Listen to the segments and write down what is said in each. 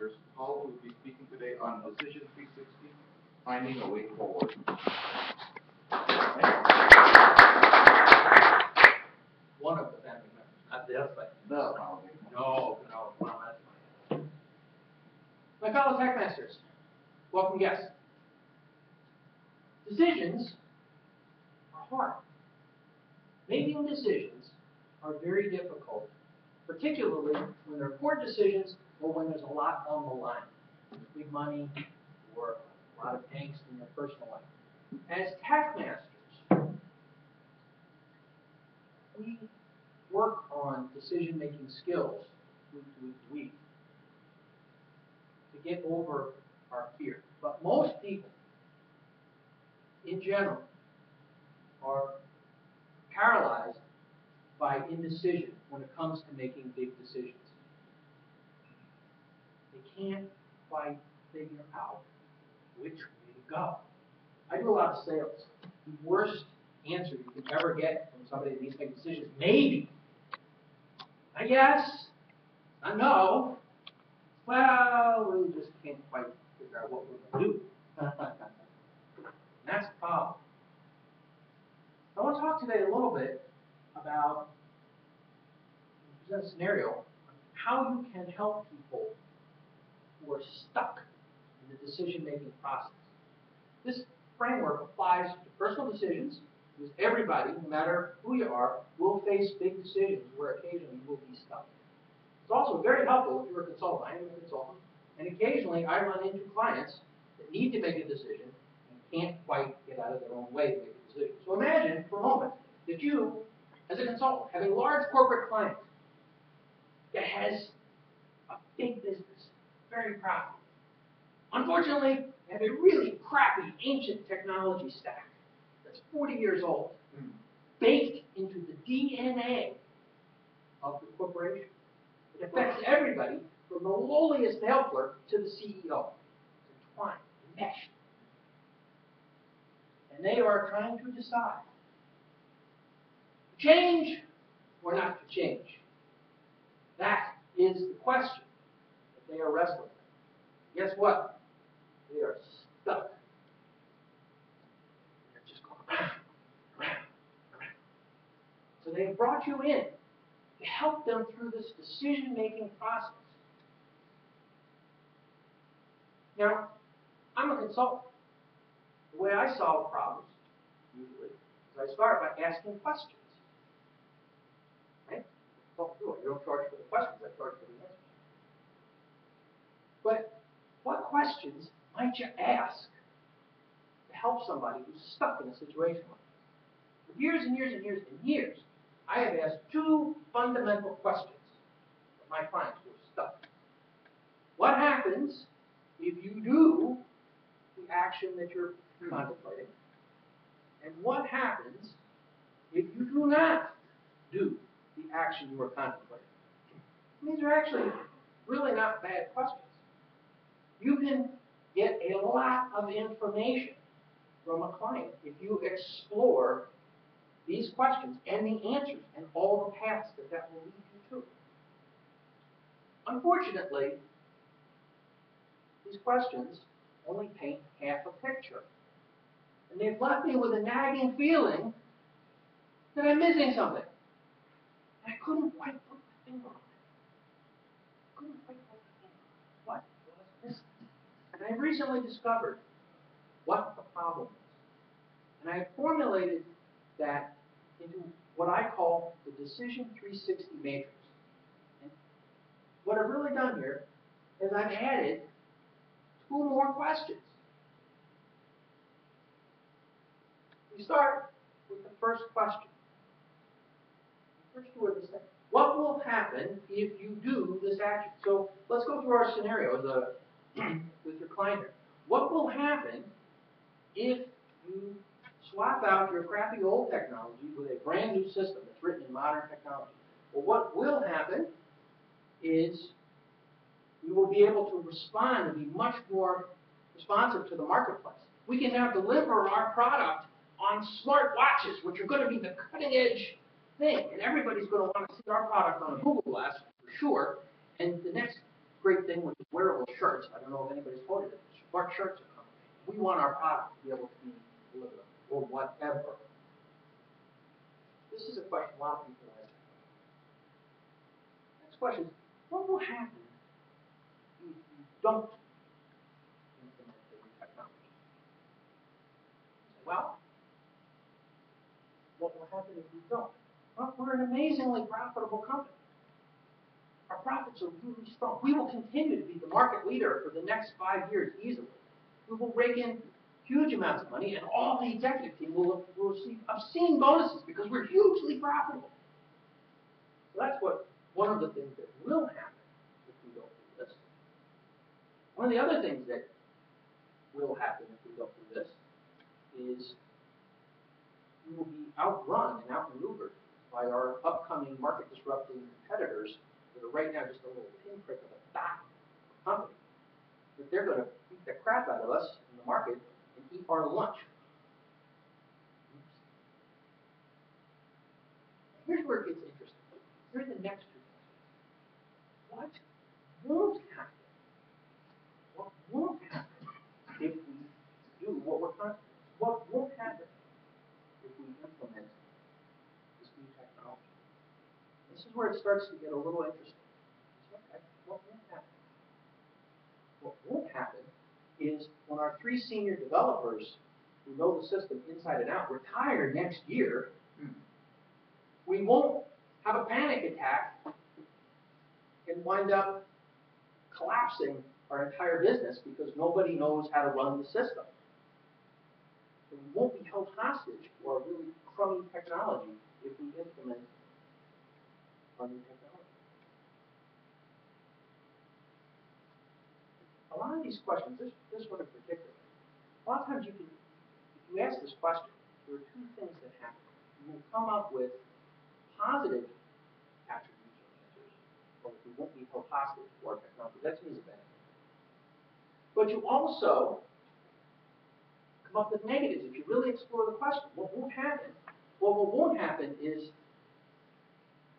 Masters. Paul will be speaking today on Decision 360, Finding a Way Forward. One of the family members, not the other. The founding. No, no, no, that's. My fellow tech masters, welcome guests. Decisions are hard. Making decisions are very difficult, particularly when they're important decisions or when there's a lot on the line. Big money or a lot of angst in your personal life. As tech masters, we work on decision-making skills week to week to week to get over our fear. But most people, in general, are paralyzed by indecision when it comes to making big decisions. Can't quite figure out which way to go. I do a lot of sales. The worst answer you can ever get from somebody that needs to make decisions, maybe. I guess. I know. Well, we just can't quite figure out what we're going to do. That's the problem. I want to talk today a little bit about, a scenario, how you can help people who are stuck in the decision-making process. This framework applies to personal decisions, because everybody, no matter who you are, will face big decisions where occasionally you will be stuck. It's also very helpful if you're a consultant. I am a consultant, and occasionally I run into clients that need to make a decision and can't quite get out of their own way to make a decision. So imagine for a moment that you, as a consultant, have a large corporate client that has a big business, very profitable. Unfortunately, they have a really crappy ancient technology stack that's 40 years old, hmm. baked into the DNA of the corporation. It affects everybody from the lowliest clerk to the CEO. It's entwined, meshed. And they are trying to decide change or not to change. That is the question they are wrestling. Guess what? They are stuck. They're just going round, round, round. So they have brought you in to help them through this decision-making process. Now, I'm a consultant. The way I solve problems, usually, is I start by asking questions. Right? Well, do it. You don't charge for the questions, I charge for the answers. But what questions might you ask to help somebody who's stuck in a situation like this? For years and years and years and years, I have asked two fundamental questions of my clients who are stuck. What happens if you do the action that you're hmm. contemplating? And what happens if you do not do the action you are contemplating? These are actually really not bad questions. You can get a lot of information from a client if you explore these questions and the answers and all the paths that that will lead you to. Unfortunately, these questions only paint half a picture. And they've left me with a nagging feeling that I'm missing something. And I couldn't quite put my finger on it. Couldn't quite put my finger on it. What was missing? And I recently discovered what the problem is. And I have formulated that into what I call the Decision 360 matrix. And what I've really done here is I've added two more questions. We start with the first question. First two are the same. What will happen if you do this action? So let's go through our scenario a, with your client. What will happen if you swap out your crappy old technology with a brand new system that's written in modern technology? Well, what will happen is you will be able to respond and be much more responsive to the marketplace. We can now deliver our product on smart watches, which are going to be the cutting edge thing, and everybody's going to want to see our product on a Google Glass for sure. And the next great thing, with wearable shirts, I don't know if anybody's you this, Mark shirts are coming. We want our product to be able to be delivered, or whatever. This is a question a lot of people ask. Next question is, what will happen if you don't implement the new technology? Well, what will happen if we don't? Well, we're an amazingly profitable company. Our profits are really strong. We will continue to be the market leader for the next five years easily. We will rake in huge amounts of money, and all the executive team will, will receive obscene bonuses because we're hugely profitable. So that's what one of the things that will happen if we don't do this. One of the other things that will happen if we don't do this is we will be outrun and outmaneuvered by our upcoming market disrupting competitors that are right now just a little pinprick of a dot company. That they're going to beat the crap out of us in the market and eat our lunch. Oops. Here's where it gets interesting. Here are the next two questions. What won't happen? What won't happen if we do what we're trying to do? What won't happen if we implement this new technology? This is where it starts to get a little interesting. Okay, what won't happen? What won't happen is when our three senior developers who know the system inside and out retire next year, we won't have a panic attack and wind up collapsing our entire business because nobody knows how to run the system. And we won't be held hostage for a really crummy technology if we implement technology. A lot of these questions, this, this one in particular, a lot of times you can, if you ask this question, there are two things that happen. You will come up with positive attributes or answers, or we won't be held hostage for technology. That's means a benefit. But you also come up with negatives if you really explore the question. What won't happen? Well, what won't happen is,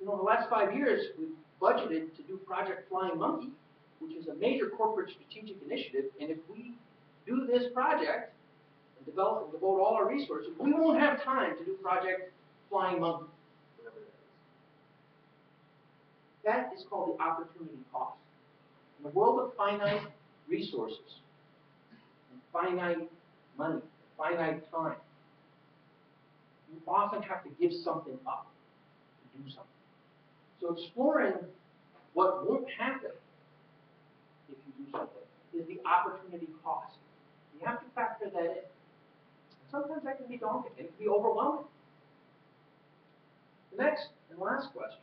you know, in the last five years, we've budgeted to do Project Flying Monkey, which is a major corporate strategic initiative, and if we do this project and develop and devote all our resources, we won't have time to do Project Flying Monkey, whatever that is. That is called the opportunity cost. In the world of finite resources, and finite money, finite time, you often have to give something up to do something. So exploring what won't happen if you do something is the opportunity cost. You have to factor that in. Sometimes that can be daunting, it can be overwhelming. The next and last question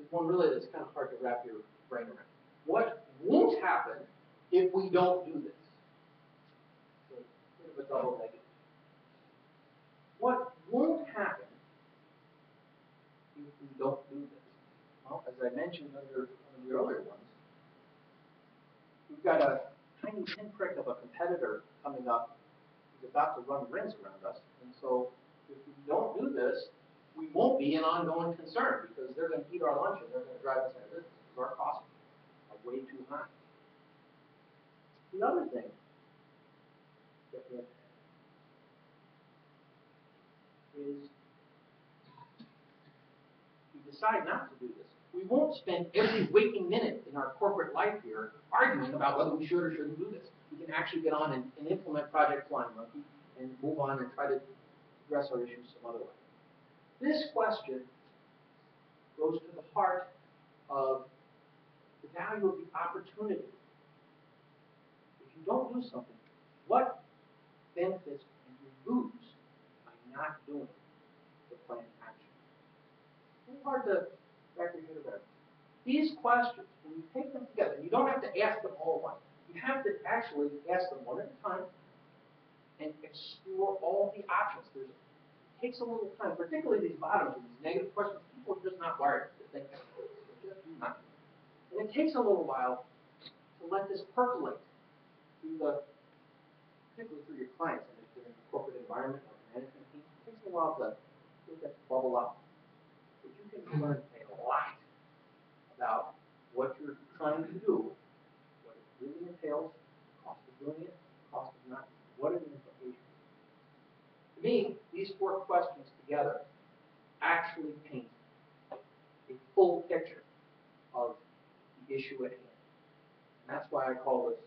is one really that's kind of hard to wrap your brain around. What won't happen if we don't do this? So, of a double negative. What won't happen don't do this? Well, as I mentioned under one of the earlier ones, we've got a tiny pinprick of a competitor coming up who's about to run rings around us. And so if we don't do this, we won't be an ongoing concern because they're going to eat our lunch and they're going to drive us out of business because our costs are way too high. The other thing that will is we decide not to do this. We won't spend every waking minute in our corporate life here arguing about whether we should or shouldn't do this. We can actually get on and, and implement Project Flying Monkey and move on and try to address our issues some other way. This question goes to the heart of the value of the opportunity. If you don't do something, what benefits do you lose by not doing? It's These questions, when you take them together, you don't have to ask them all at once. You have to actually ask them one at a time and explore all the options. There's, it takes a little time, particularly these bottoms these negative questions. People are just not wired to think that. And it takes a little while to let this percolate through the, particularly through your clients, and if they're in a corporate environment or management team, it takes a while to let that bubble up. Can learn a lot about what you're trying to do, what it really entails, the cost of doing it, the cost of not, what are the implications? To me, these four questions together actually paint a full picture of the issue at hand. And that's why I call this.